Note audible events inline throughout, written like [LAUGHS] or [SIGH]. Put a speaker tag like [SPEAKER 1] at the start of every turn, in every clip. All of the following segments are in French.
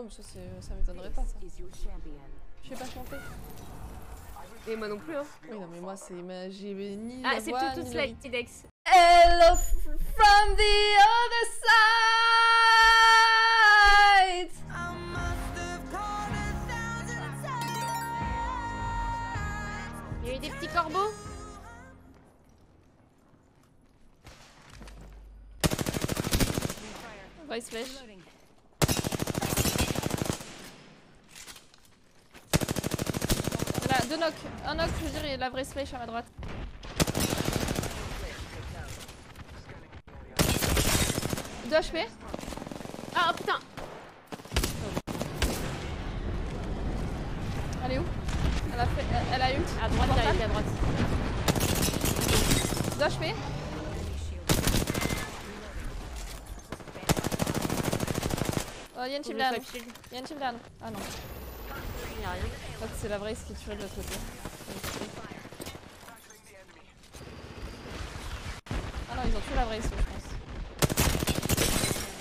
[SPEAKER 1] Oh, mais ça, c'est- ça m'étonnerait pas ça. Je sais pas chanter.
[SPEAKER 2] Et moi non plus, hein.
[SPEAKER 1] Oui, non, mais moi, c'est. ma- J'ai ni.
[SPEAKER 2] Ah,
[SPEAKER 1] la
[SPEAKER 2] c'est
[SPEAKER 1] voix,
[SPEAKER 2] tout, tout slide, Dex.
[SPEAKER 1] Hello from the other side.
[SPEAKER 2] Il y a eu des petits corbeaux.
[SPEAKER 1] Voice flash. Là, deux knock. Un knock, je veux dire, il y a la vraie flash à ma droite. Deux HP.
[SPEAKER 2] Ah, oh, putain.
[SPEAKER 1] Elle est où? Elle a, fait, elle, elle a ult.
[SPEAKER 2] À droite, y a a à droite.
[SPEAKER 1] Deux HP. Oh, il y a une team down.
[SPEAKER 2] que je fasse shield.
[SPEAKER 1] Il y a une team down. Ah non.
[SPEAKER 2] Il y a rien.
[SPEAKER 1] Je crois que c'est la vraie qui tuerait de l'autre côté. Ah non, ils ont tué la vraie, je pense.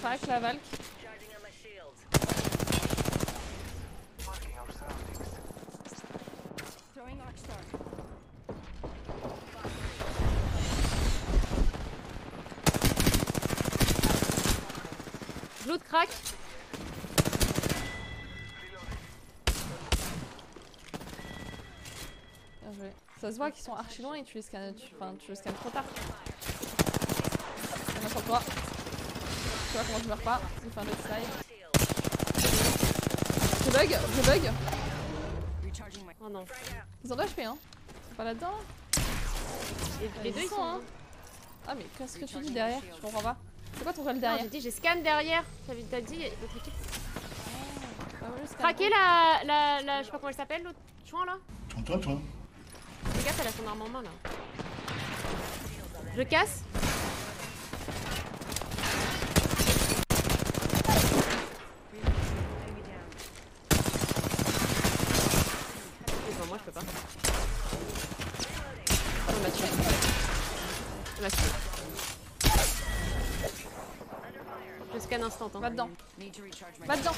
[SPEAKER 1] Crac, la Valk.
[SPEAKER 2] L'autre crack.
[SPEAKER 1] Ça se voit qu'ils sont archi loin et tu les scannes, tu, enfin, tu les scannes trop tard. Il y en a sur toi. Tu vois comment je meurs pas. Il fait un dead slide. Je bug, je bug.
[SPEAKER 2] Oh non.
[SPEAKER 1] Ils ont deux HP hein. Ils sont pas là-dedans là
[SPEAKER 2] Les, deux, ils
[SPEAKER 1] sont,
[SPEAKER 2] sont.
[SPEAKER 1] hein. Ah mais qu'est-ce que tu dis derrière? Je comprends pas. C'est quoi ton rôle derrière?
[SPEAKER 2] J'ai dit, j'ai scan derrière. T'as dit, l'autre équipe.
[SPEAKER 1] Ah scan.
[SPEAKER 2] Craquer la, la, la. Je sais pas comment elle s'appelle, l'autre chouin là?
[SPEAKER 3] Toi, toi.
[SPEAKER 2] Fais gaffe, elle a son arme en main là. Je casse. Enfin, moi je peux pas. On m'a tué. On m'a tué. Je scanne instant. Hein.
[SPEAKER 1] Va dedans. Va dedans.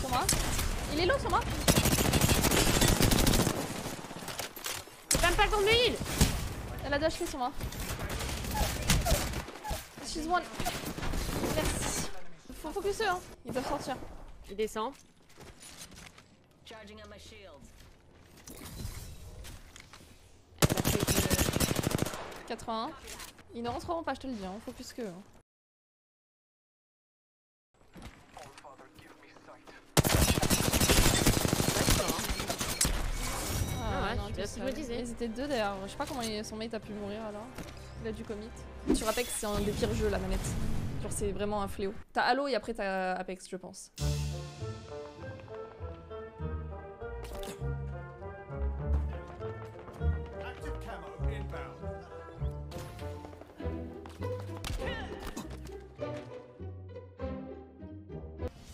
[SPEAKER 1] Sur moi. Il est low sur moi.
[SPEAKER 2] C'est même pas le temps de me heal
[SPEAKER 1] Elle a deux HP sur moi. She's one. Merci. Faut focus eux hein. Ils doivent sortir.
[SPEAKER 2] Il descend.
[SPEAKER 4] Charging on my shield.
[SPEAKER 1] 81. Ils ne rentreront pas, je te le dis. Hein. Focus que eux. hein.
[SPEAKER 2] Ouais,
[SPEAKER 1] non,
[SPEAKER 2] je-
[SPEAKER 1] tout
[SPEAKER 2] c'est ce que je me
[SPEAKER 1] seul.
[SPEAKER 2] disais.
[SPEAKER 1] Ils étaient deux d'ailleurs. Je sais pas comment son mate a pu mourir alors. Il a dû commit. Sur Apex, c'est un des pires jeux la manette. Genre, c'est vraiment un fléau. T'as Halo et après t'as Apex, je pense.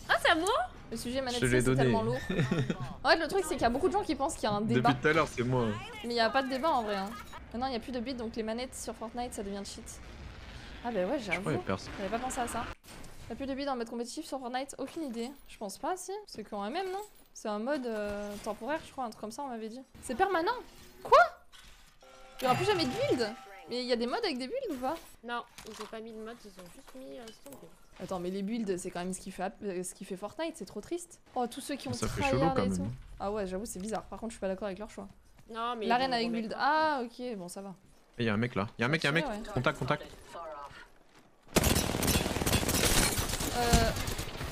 [SPEAKER 2] Ah, c'est à moi?
[SPEAKER 1] Le sujet manette c'est tellement lourd. [LAUGHS] en fait, le truc, c'est qu'il y a beaucoup de gens qui pensent qu'il y a un débat.
[SPEAKER 5] Depuis tout à l'heure, c'est moi.
[SPEAKER 1] Mais il n'y a pas de débat en vrai. Hein. Maintenant, il n'y a plus de beat, donc les manettes sur Fortnite, ça devient cheat. Ah bah ouais, j'avoue. J'avais pas pensé à ça. Il a plus de beat en mode compétitif sur Fortnite? Aucune idée. Je pense pas, si. C'est quand même, non? C'est un mode euh, temporaire, je crois, un truc comme ça, on m'avait dit. C'est permanent? Quoi? Il y aura plus jamais de build? Mais il y a des modes avec des builds ou pas
[SPEAKER 2] Non, ils ont pas mis de mode, ils ont juste mis euh, Stone Build.
[SPEAKER 1] Attends, mais les builds, c'est quand même ce qui fait, euh, ce qui fait Fortnite, c'est trop triste. Oh, tous ceux qui ont
[SPEAKER 5] Ça fait
[SPEAKER 1] tryhard
[SPEAKER 5] chelou quand
[SPEAKER 1] et
[SPEAKER 5] même.
[SPEAKER 1] tout. Ah ouais, j'avoue, c'est bizarre. Par contre, je suis pas d'accord avec leur choix.
[SPEAKER 2] Non, mais.
[SPEAKER 1] L'arène avec build. Ah, ok, bon, ça va.
[SPEAKER 5] Et y a un mec là. Y a un mec, y a un mec.
[SPEAKER 1] Ouais.
[SPEAKER 5] Contact, contact.
[SPEAKER 1] Euh.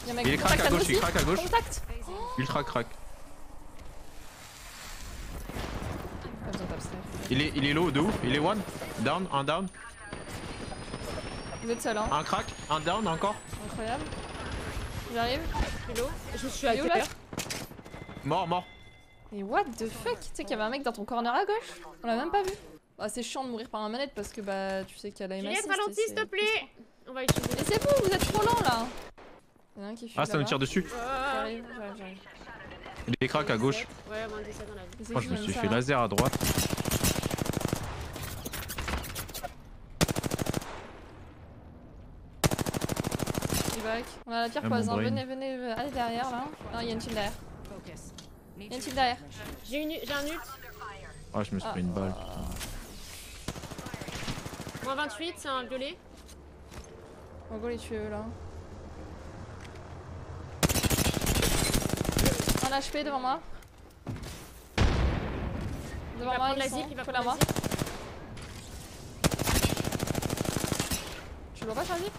[SPEAKER 1] Y a un mec
[SPEAKER 5] Il est crack
[SPEAKER 1] contact
[SPEAKER 5] à gauche, il crack à gauche.
[SPEAKER 1] Contact
[SPEAKER 5] Ultra crack. Il est, il est low de ouf. Il est one. Down, un down.
[SPEAKER 1] Vous êtes seul, hein
[SPEAKER 5] Un crack, un down encore.
[SPEAKER 1] Incroyable. J'arrive.
[SPEAKER 2] Je suis à
[SPEAKER 1] Il est où là
[SPEAKER 2] terre.
[SPEAKER 5] Mort, mort.
[SPEAKER 1] Et what the fuck? Tu sais qu'il y avait un mec dans ton corner à gauche? On l'a même pas vu. Bah, c'est chiant de mourir par un manette parce que bah tu sais qu'il y a la
[SPEAKER 2] Juliette, ralentis, s'il te plaît. On va utiliser.
[SPEAKER 1] Laissez-vous, vous êtes trop lent là Il y en a un qui fuit
[SPEAKER 5] Ah, ça nous tire dessus.
[SPEAKER 1] J'arrive, j'arrive, j'arrive.
[SPEAKER 5] Il est crack à gauche.
[SPEAKER 2] Ouais, moins 17 dans la vie.
[SPEAKER 5] Moi, je me suis fait laser à droite.
[SPEAKER 1] back. On a la pire
[SPEAKER 5] Ah, brain.
[SPEAKER 1] venez, venez, allez derrière là. Non, il y a une team derrière. Il y a une team derrière.
[SPEAKER 2] J'ai une, j'ai un ult.
[SPEAKER 5] Ah, je me suis pris une balle.
[SPEAKER 2] Moins 28, c'est un violet.
[SPEAKER 1] On va go les tuer eux là. Un HP devant moi.
[SPEAKER 2] Il
[SPEAKER 1] Devant
[SPEAKER 2] va
[SPEAKER 1] moi,
[SPEAKER 2] prendre la zip, il va prendre
[SPEAKER 1] moi.
[SPEAKER 2] la zip.
[SPEAKER 1] Tu le vois pas Charlie?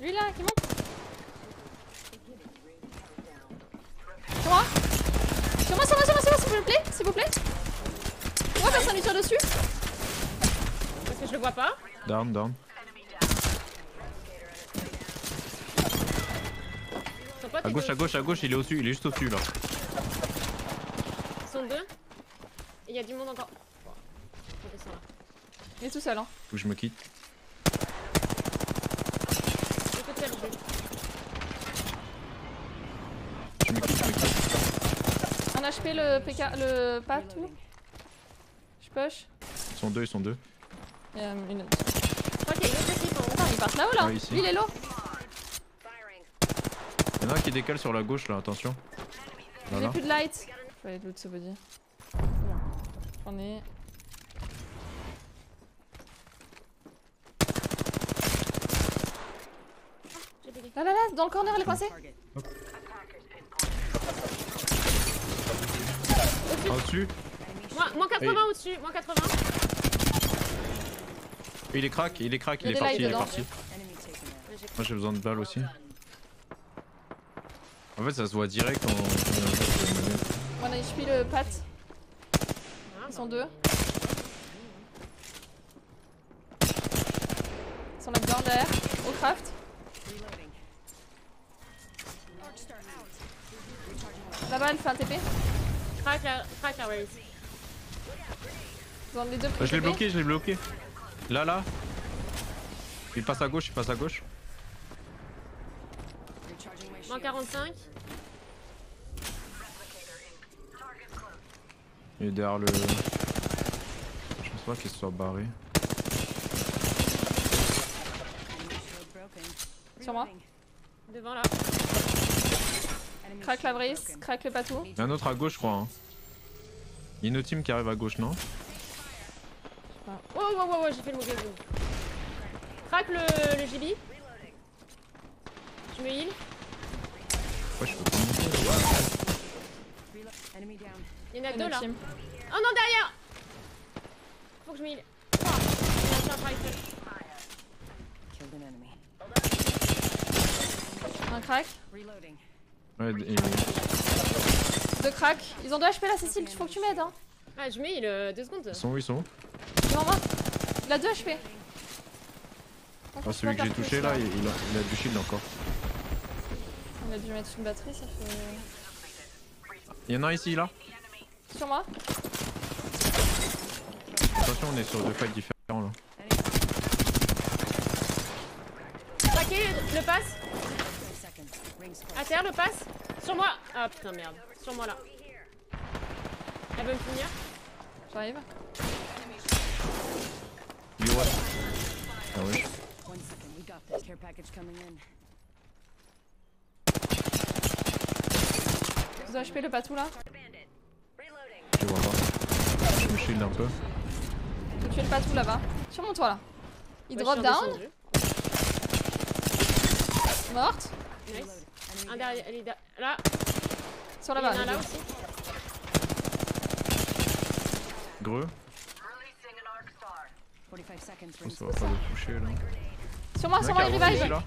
[SPEAKER 1] Lui là qui monte? Sur moi Sur moi, sur moi, sur moi, sur moi, s'il vous plaît, s'il vous plaît Pourquoi personne lui tire dessus?
[SPEAKER 2] Parce que je le vois pas.
[SPEAKER 5] Down, down.
[SPEAKER 2] Pote
[SPEAKER 5] À gauche, à
[SPEAKER 2] au-
[SPEAKER 5] gauche, à gauche, il est au-dessus, il est juste au-dessus là.
[SPEAKER 2] Ils sont deux. Et il y a du monde encore.
[SPEAKER 1] Il est tout seul hein.
[SPEAKER 5] Faut que je me quitte. Je me quitte, je me quitte.
[SPEAKER 1] Un HP le PK, le pas tout. Je push.
[SPEAKER 5] Ils sont deux, ils sont deux.
[SPEAKER 1] Il y a une...
[SPEAKER 2] Je crois qu'il y a une autre équipe en haut.
[SPEAKER 1] Attends, ils partent là-haut là
[SPEAKER 5] Ouais,
[SPEAKER 1] il est low
[SPEAKER 5] a un qui décale sur la gauche là, attention.
[SPEAKER 1] J'ai plus de light. Vais aller loot ce body. C'est bon. J'en ai. Là là là, dans le corner elle est coincée.
[SPEAKER 5] Au-dessus
[SPEAKER 2] Moins, moins 80 au-dessus, moins 80.
[SPEAKER 5] Il est crack, il est crack,
[SPEAKER 1] Il
[SPEAKER 5] est parti, il est parti. Moi j'ai besoin de balles aussi. En fait ça se voit direct en...
[SPEAKER 1] On a HP le pat.
[SPEAKER 2] Ah,
[SPEAKER 1] Ils sont
[SPEAKER 2] bah,
[SPEAKER 1] deux. Ils sont là-dedans derrière. Au craft. Là-bas elle fait un TP.
[SPEAKER 2] Crack crack
[SPEAKER 1] deux
[SPEAKER 5] Ah,
[SPEAKER 1] pris
[SPEAKER 5] je l'ai bloqué, je l'ai bloqué. Là, là. Il passe à gauche, il passe à gauche.
[SPEAKER 2] Moins
[SPEAKER 3] shield.
[SPEAKER 2] 45.
[SPEAKER 5] Il est derrière le... Je pense pas qu'il soit barré.
[SPEAKER 1] Sur moi.
[SPEAKER 2] Devant là.
[SPEAKER 1] Crack la
[SPEAKER 3] broken.
[SPEAKER 1] crack le patou.
[SPEAKER 5] Il y a un autre à gauche, je crois. Hein. Il y a une autre team qui arrive à gauche, non?
[SPEAKER 2] Oh, oh, oh, oh, j'ai fait le mauvais bout. Crack le, le GB. Je me heal.
[SPEAKER 5] Ouais, je peux pas monter.
[SPEAKER 2] Il y en a deux là.
[SPEAKER 1] team.
[SPEAKER 2] Oh non, derrière Faut que je me heal. Oh, il y a un
[SPEAKER 1] crack.
[SPEAKER 5] Ouais, et...
[SPEAKER 1] Deux cracks. Ils ont deux HP là Cécile, il faut que tu m'aides hein.
[SPEAKER 2] Ah, je me heal euh, deux secondes.
[SPEAKER 5] Ils sont où, ils sont où?
[SPEAKER 1] Devant moi. Il a deux HP.
[SPEAKER 5] Ah, celui que j'ai touché là, il, il a, il a du shield encore.
[SPEAKER 1] On a dû mettre une batterie, ça fait.
[SPEAKER 5] Il y en a un ici, là.
[SPEAKER 1] Sur moi.
[SPEAKER 5] Attention, on est sur deux fights différents là.
[SPEAKER 2] Craqué le pass.
[SPEAKER 3] 30 seconds. Rings close.
[SPEAKER 2] À terre le pass. Sur moi. Ah putain, merde. Sur moi là. Elle veut me finir.
[SPEAKER 1] J'arrive.
[SPEAKER 5] Est what Ah ouais.
[SPEAKER 3] One second. We got this. Care package coming in.
[SPEAKER 1] Deux HP le patou là.
[SPEAKER 5] Je vois pas. Je me shield un peu.
[SPEAKER 1] J'ai tué le patou là-bas. Sur mon toit là. Il
[SPEAKER 2] Ouais,
[SPEAKER 1] drop down. Morte.
[SPEAKER 2] Nice. Un derrière, elle est derrière. Là.
[SPEAKER 1] Sur
[SPEAKER 2] Il y en a
[SPEAKER 1] là-bas.
[SPEAKER 2] un là aussi.
[SPEAKER 5] Greux.
[SPEAKER 3] 45 seconds.
[SPEAKER 5] Oh, ça va pas le toucher là.
[SPEAKER 1] Sur moi, sur moi, il revive.
[SPEAKER 5] là.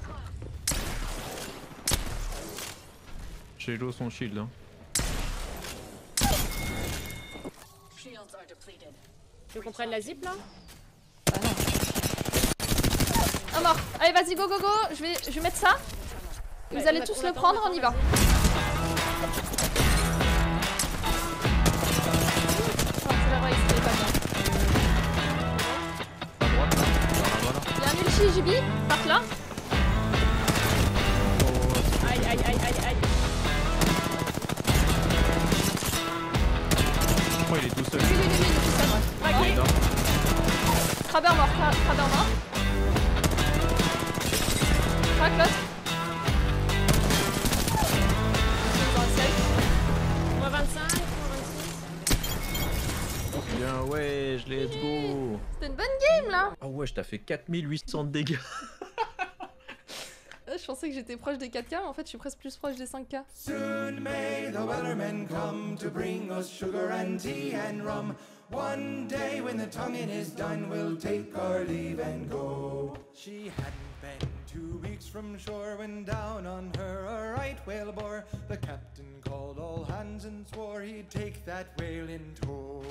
[SPEAKER 5] J'ai l'eau son shield. Hein.
[SPEAKER 2] Tu veux qu'on prenne la zip là
[SPEAKER 1] Bah non. Un mort. Allez, vas-y, go, go, go. Je vais, je vais mettre ça. Vous
[SPEAKER 2] Ouais,
[SPEAKER 1] allez tous le prendre, on y va. Il y a un ulti JB, par là.
[SPEAKER 5] crois Bien, ouais, je let's go.
[SPEAKER 1] C'était une bonne game là.
[SPEAKER 5] Ah oh ouais, je t'ai fait 4800 de dégâts. [LAUGHS]
[SPEAKER 1] je pensais que j'étais proche des 4K, mais en fait, je suis presque plus proche des 5K.
[SPEAKER 4] Soon may the wellermen come to bring us sugar and tea and rum. One day when the tonguing is done, we'll take our leave and go. She had two weeks from shore when down on her a right whale bore. The captain called all hands and swore he'd take that whale in tow.